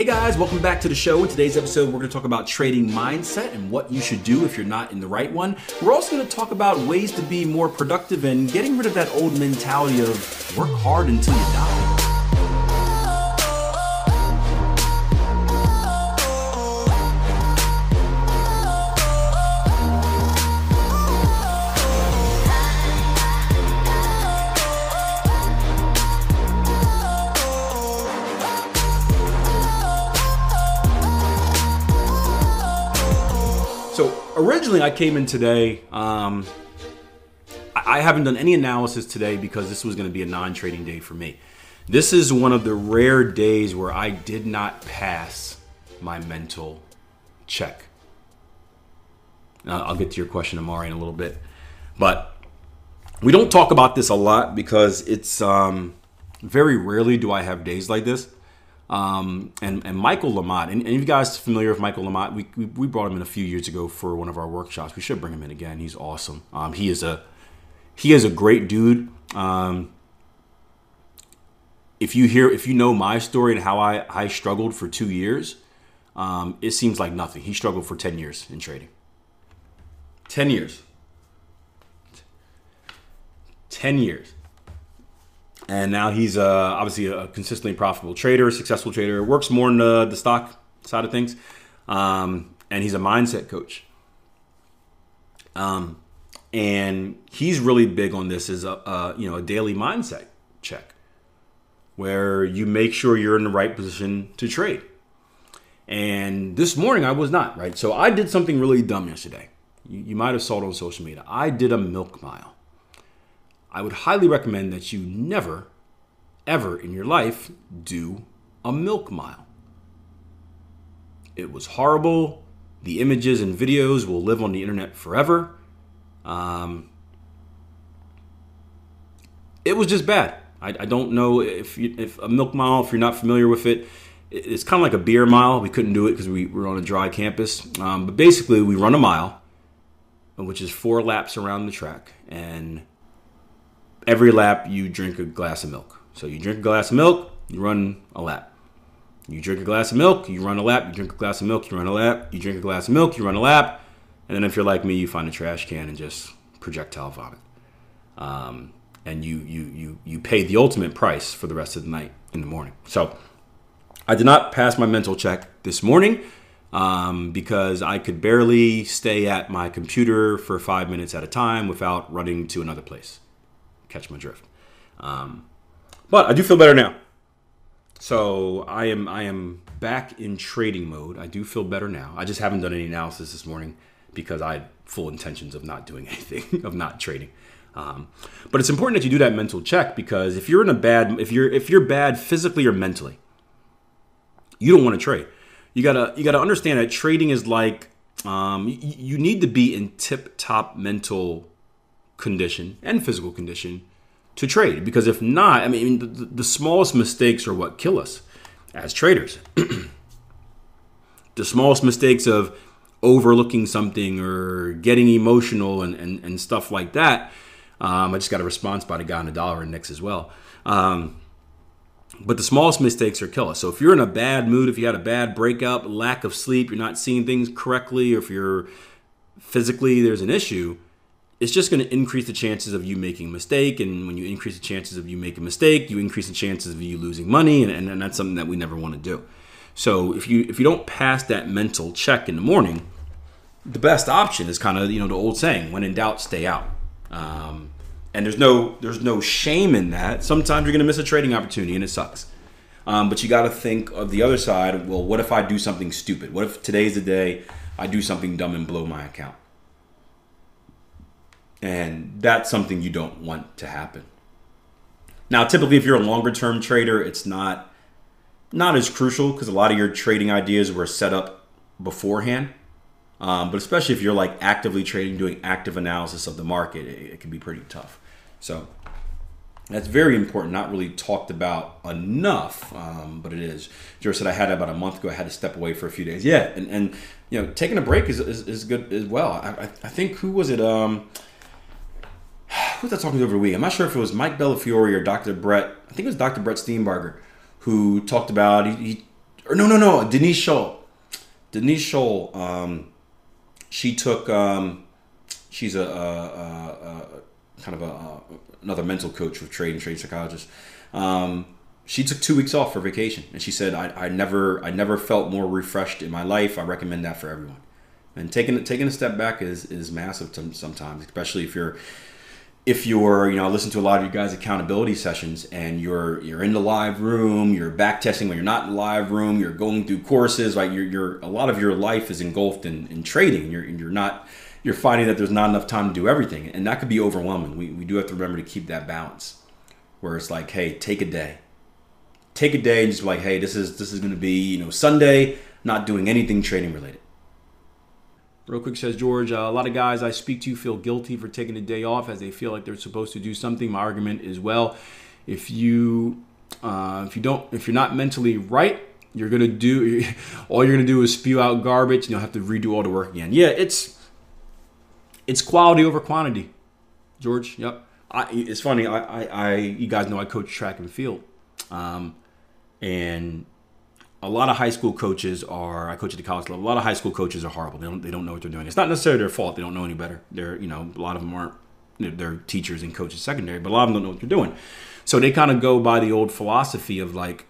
Hey guys, welcome back to the show. In today's episode, we're going to talk about trading mindset and what you should do if you're not in the right one. We're also going to talk about ways to be more productive and getting rid of that old mentality of work hard until you die. Originally I came in today. Um, I haven't done any analysis today because this was going to be a non-trading day for me. This is one of the rare days where I did not pass my mental check. I'll get to your question, Amari, in a little bit, but we don't talk about this a lot because it's um, very rarely do I have days like this. Um, and, and Michael Lamott, and, and you guys familiar with Michael Lamott? We, we, we, brought him in a few years ago for one of our workshops. We should bring him in again. He's awesome. Um, he is a he is a great dude. Um, if you hear if you know my story and how I, I struggled for two years, um, it seems like nothing. He struggled for ten years in trading. Ten years. Ten years and now he's uh, obviously a consistently profitable trader, successful trader. Works more in the, the stock side of things, um, and he's a mindset coach. Um, and he's really big on this as a, a you know a daily mindset check, where you make sure you're in the right position to trade. And this morning I was not right, so I did something really dumb yesterday. You, you might have saw it on social media. I did a milk mile. I would highly recommend that you never, ever in your life do a milk mile. It was horrible. The images and videos will live on the internet forever. Um, it was just bad. I, I don't know if you, if a milk mile, if you're not familiar with it, it's kind of like a beer mile. We couldn't do it because we were on a dry campus. Um, but basically, we run a mile, which is four laps around the track, and every lap you drink a glass of milk. So you drink a glass of milk, you run a lap. You drink a glass of milk, you run a lap. You drink a glass of milk, you run a lap. You drink a glass of milk, you run a lap. And then if you're like me, you find a trash can and just projectile vomit. Um, and you you you you pay the ultimate price for the rest of the night in the morning. So I did not pass my mental check this morning um, because I could barely stay at my computer for five minutes at a time without running to another place catch my drift. Um, but I do feel better now. So I am I am back in trading mode. I do feel better now. I just haven't done any analysis this morning because I had full intentions of not doing anything, of not trading. Um, but it's important that you do that mental check because if you're in a bad if you're if you're bad physically or mentally, you don't want to trade. You gotta you gotta understand that trading is like um, you, you need to be in tip top mental condition and physical condition to trade. Because if not, I mean, the, the smallest mistakes are what kill us as traders. the smallest mistakes of overlooking something or getting emotional and, and, and stuff like that. Um, I just got a response by the guy on the dollar index as well. Um, but the smallest mistakes are kill us. So if you're in a bad mood, if you had a bad breakup, lack of sleep, you're not seeing things correctly, or if you're physically there's an issue, it's just going to increase the chances of you making a mistake. And when you increase the chances of you making a mistake, you increase the chances of you losing money. And, and, and that's something that we never want to do. So if you if you don't pass that mental check in the morning, the best option is kind of you know the old saying: when in doubt, stay out. Um, and there's no there's no shame in that. Sometimes you're going to miss a trading opportunity, and it sucks. Um, but you got to think of the other side. Well, what if I do something stupid? What if today's the day I do something dumb and blow my account? And that's something you don't want to happen. Now, typically, if you're a longer term trader, it's not not as crucial because a lot of your trading ideas were set up beforehand. Um, but especially if you're like actively trading, doing active analysis of the market, it, it can be pretty tough. So that's very important, not really talked about enough, um, but it is. Joe said I had about a month ago. I had to step away for a few days. Yeah, and, and you know, taking a break is, is, is good as well. I, I, I think who was it? Um, who was I talking to over the week? I'm not sure if it was Mike Bellafiore or Dr. Brett. I think it was Dr. Brett Steenbarger who talked about he, he or no, no, no, Denise Shull. Denise Shull. Um, she took. Um, she's a, a, a, a kind of a, another mental coach with trade and trade psychologist. Um, she took two weeks off for vacation, and she said, I, "I never, I never felt more refreshed in my life. I recommend that for everyone." And taking taking a step back is is massive to, sometimes, especially if you're if you're you know I listen to a lot of you guys accountability sessions and you're you're in the live room, you're back testing when you're not in the live room, you're going through courses, like you're, you're a lot of your life is engulfed in, in trading. You're you're not you're finding that there's not enough time to do everything, and that could be overwhelming. We we do have to remember to keep that balance, where it's like, hey, take a day, take a day, and just be like, hey, this is this is going to be you know Sunday, not doing anything trading related Real quick says George, uh, a lot of guys I speak to feel guilty for taking a day off as they feel like they're supposed to do something. My argument is well, if you uh, if you don't if you're not mentally right, you're gonna do all you're gonna do is spew out garbage and you'll have to redo all the work again. Yeah, it's it's quality over quantity, George. Yep. I, it's funny. I, I, I, you guys know I coach track and field, um, and a lot of high school coaches are I coach at the college level. A lot of high school coaches are horrible. They don't they don't know what they're doing. It's not necessarily their fault. They don't know any better. They're you know a lot of them aren't they're teachers and coaches secondary, but a lot of them don't know what they're doing. So they kind of go by the old philosophy of like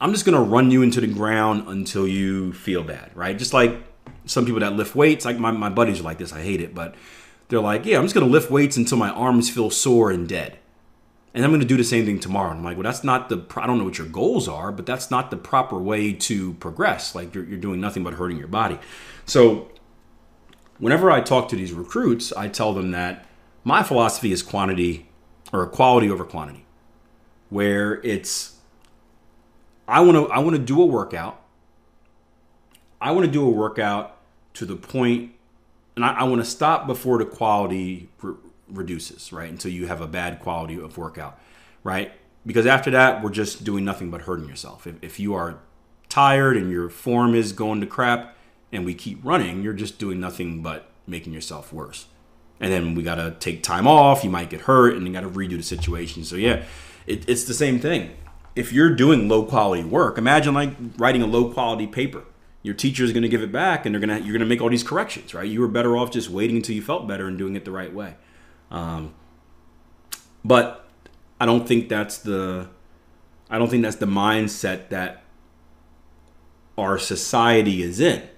I'm just gonna run you into the ground until you feel bad, right? Just like some people that lift weights, like my, my buddies are like this. I hate it, but they're like, yeah, I'm just gonna lift weights until my arms feel sore and dead and I'm going to do the same thing tomorrow. And I'm like, well, that's not the, I don't know what your goals are, but that's not the proper way to progress. Like you're, you're doing nothing but hurting your body. So whenever I talk to these recruits, I tell them that my philosophy is quantity or quality over quantity, where it's, I want to, I want to do a workout. I want to do a workout to the point, and I, I want to stop before the quality reduces, right? Until you have a bad quality of workout, right? Because after that, we're just doing nothing but hurting yourself. If, if you are tired and your form is going to crap and we keep running, you're just doing nothing but making yourself worse. And then we got to take time off. You might get hurt and you got to redo the situation. So, yeah, it, it's the same thing. If you're doing low quality work, imagine like writing a low quality paper. Your teacher is going to give it back and they're going to, you're going to make all these corrections, right? You were better off just waiting until you felt better and doing it the right way. Um, but I don't think that's the I don't think that's the mindset that our society is in.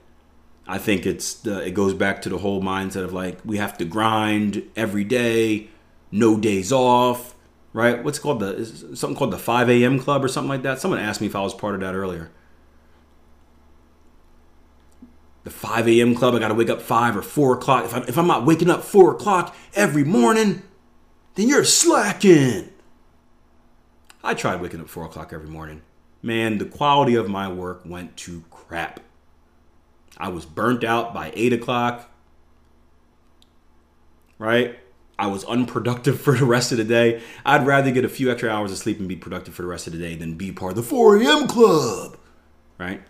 I think it's the, it goes back to the whole mindset of like we have to grind every day, no days off, right? What's called the something called the 5 a.m. club or something like that. Someone asked me if I was part of that earlier. The 5 a.m. club, I got to wake up 5 or 4 o'clock. If, I, if I'm not waking up 4 o'clock every morning, then you're slacking. I tried waking up 4 o'clock every morning. Man, the quality of my work went to crap. I was burnt out by 8 o'clock, right? I was unproductive for the rest of the day. I'd rather get a few extra hours of sleep and be productive for the rest of the day than be part of the 4 a.m. club, right?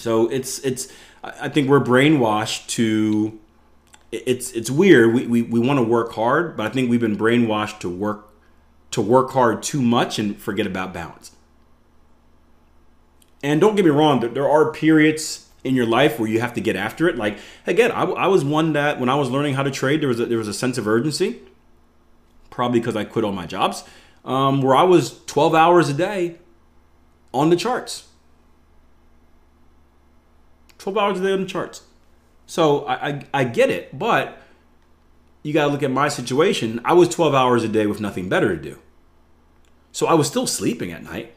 So it's it's I think we're brainwashed to it's it's weird. We, we, we want to work hard, but I think we've been brainwashed to work to work hard too much and forget about balance. And don't get me wrong, there, are periods in your life where you have to get after it. Like again, I, I was one that when I was learning how to trade, there was a, there was a sense of urgency, probably because I quit all my jobs, um, where I was 12 hours a day on the charts. 12 hours a day on the charts. So I, I, I get it, but you got to look at my situation. I was 12 hours a day with nothing better to do. So I was still sleeping at night.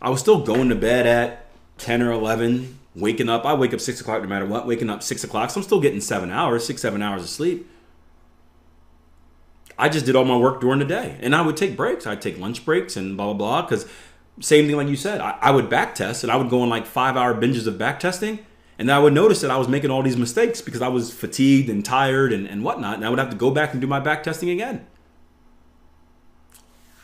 I was still going to bed at 10 or 11, waking up. I wake up 6 o'clock no matter what, waking up 6 o'clock. So I'm still getting seven hours, six, seven hours of sleep. I just did all my work during the day. And I would take breaks. I'd take lunch breaks and blah, blah, blah. Because same thing like you said, I, I would back test and I would go on like five hour binges of back testing and I would notice that I was making all these mistakes because I was fatigued and tired and, and whatnot. And I would have to go back and do my back testing again.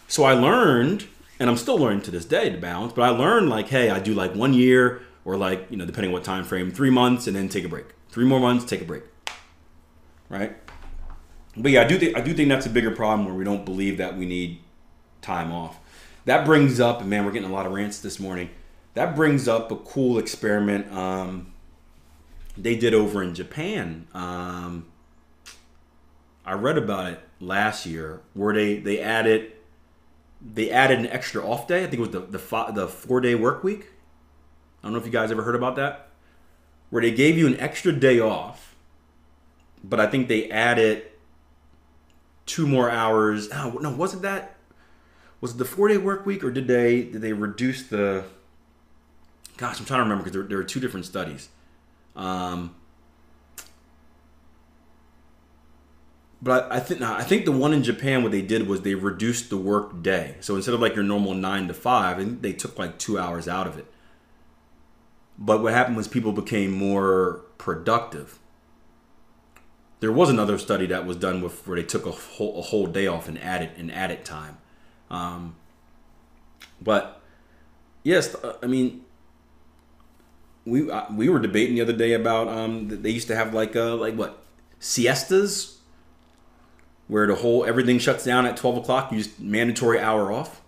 So I learned, and I'm still learning to this day to balance, but I learned like, hey, I do like one year or like, you know, depending on what time frame, three months and then take a break. Three more months, take a break. Right? But yeah, I do think I do think that's a bigger problem where we don't believe that we need time off. That brings up, man, we're getting a lot of rants this morning. that brings up a cool experiment um, they did over in Japan. Um, I read about it last year where they they added they added an extra off day. I think it was the the, the four day work week. I don't know if you guys ever heard about that, where they gave you an extra day off, but I think they added two more hours. Oh, no, wasn't that? Was it the four day work week, or did they did they reduce the? Gosh, I'm trying to remember because there, there were two different studies. Um, but I think I think the one in Japan what they did was they reduced the work day. So instead of like your normal nine to five, and they took like two hours out of it. But what happened was people became more productive. There was another study that was done with where they took a whole, a whole day off and added and added time. Um, but yes, I mean we uh, we were debating the other day about um they used to have like uh like what siestas? Where the whole everything shuts down at 12 o'clock you just mandatory hour off?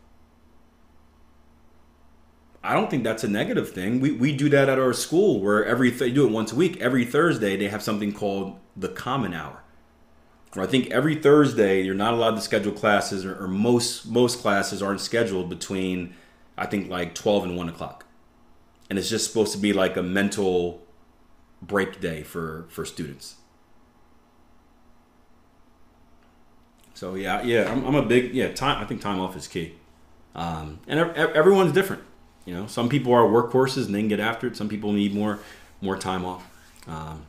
I don't think that's a negative thing. We, we do that at our school where every th- do it once a week. Every thursday they have something called the common hour i think every thursday you're not allowed to schedule classes or, or most most classes aren't scheduled between i think like 12 and 1 o'clock and it's just supposed to be like a mental break day for for students So yeah, yeah, I'm, I'm a big yeah. Time I think time off is key, um, and everyone's different. You know, some people are workhorses and they can get after it. Some people need more more time off. Um,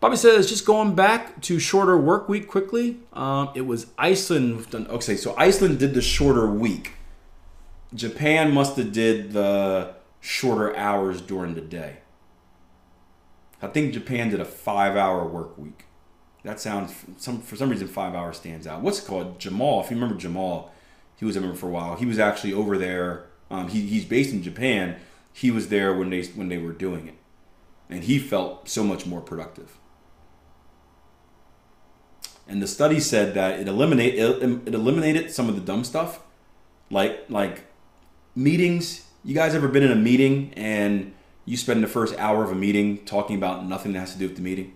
Bobby says, just going back to shorter work week quickly. Um, it was Iceland. Okay, so Iceland did the shorter week. Japan must have did the shorter hours during the day. I think Japan did a five-hour work week that sounds some for some reason five hours stands out. What's it called? Jamal. If you remember Jamal, he was a member for a while. He was actually over there. Um, he, he's based in Japan. He was there when they when they were doing it, and he felt so much more productive. And the study said that it eliminate it, it eliminated some of the dumb stuff, like like meetings. You guys ever been in a meeting and you spend the first hour of a meeting talking about nothing that has to do with the meeting?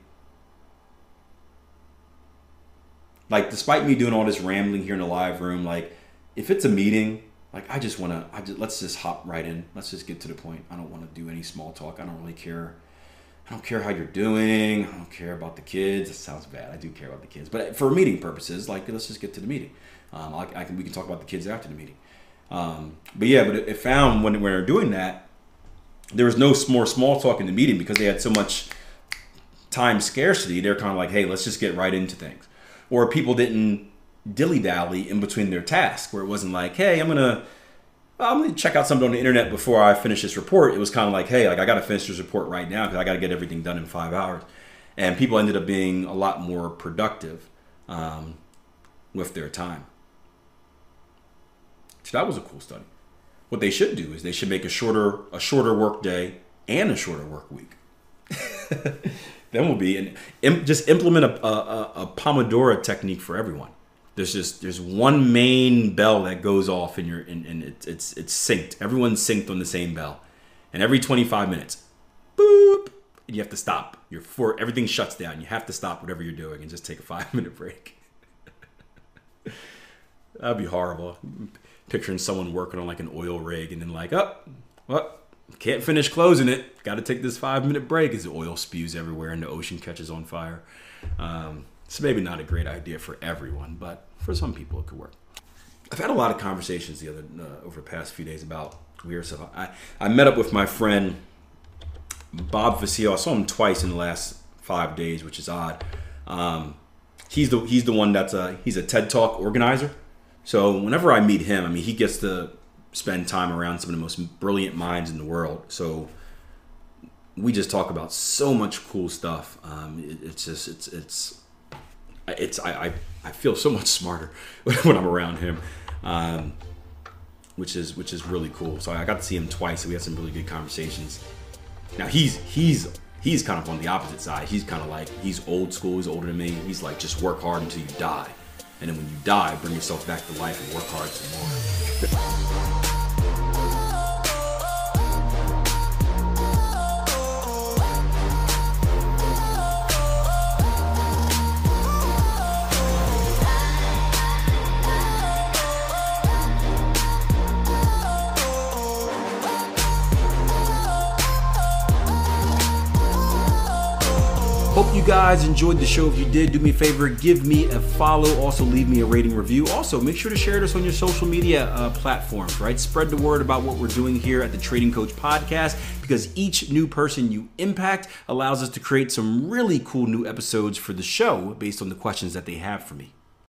like despite me doing all this rambling here in the live room, like if it's a meeting, like I just want to, I just let's just hop right in. Let's just get to the point. I don't want to do any small talk. I don't really care. I don't care how you're doing. I don't care about the kids. It sounds bad. I do care about the kids, but for meeting purposes, like let's just get to the meeting. Um, I, I, can we can talk about the kids after the meeting. Um, but yeah, but it, it found when when they're doing that, there was no more small talk in the meeting because they had so much time scarcity. They're kind of like, hey, let's just get right into things or people didn't dilly dally in between their tasks, where it wasn't like, hey, I'm gonna I'm gonna check out something on the internet before I finish this report. It was kind of like, hey, like I got to finish this report right now because I got to get everything done in five hours. And people ended up being a lot more productive um, with their time. So that was a cool study. What they should do is they should make a shorter a shorter work day and a shorter work week. then we'll be and just implement a, a, a Pomodoro technique for everyone. There's just there's one main bell that goes off and you're and, and it, it's it's synced. Everyone's synced on the same bell, and every 25 minutes, boop, and you have to stop. You're for everything shuts down. You have to stop whatever you're doing and just take a five minute break. That'd be horrible. Picturing someone working on like an oil rig and then like, oh, what? Can't finish closing it. Got to take this five minute break as the oil spews everywhere and the ocean catches on fire. Um, it's maybe not a great idea for everyone, but for some people it could work. I've had a lot of conversations the other uh, over the past few days about weird stuff. I, I met up with my friend Bob Vasile. I saw him twice in the last five days, which is odd. Um, he's the he's the one that's a he's a TED Talk organizer. So whenever I meet him, I mean he gets to spend time around some of the most brilliant minds in the world. So we just talk about so much cool stuff. Um, it, it's just it's it's it's I, I, I feel so much smarter when I'm around him, um, which is which is really cool. So I got to see him twice. So we had some really good conversations. Now he's he's he's kind of on the opposite side. He's kind of like he's old school. He's older than me. He's like just work hard until you die, and then when you die, bring yourself back to life and work hard some more. Hope you guys enjoyed the show. If you did, do me a favor, give me a follow. Also, leave me a rating review. Also, make sure to share this on your social media uh, platforms, right? Spread the word about what we're doing here at the Trading Coach Podcast because each new person you impact allows us to create some really cool new episodes for the show based on the questions that they have for me.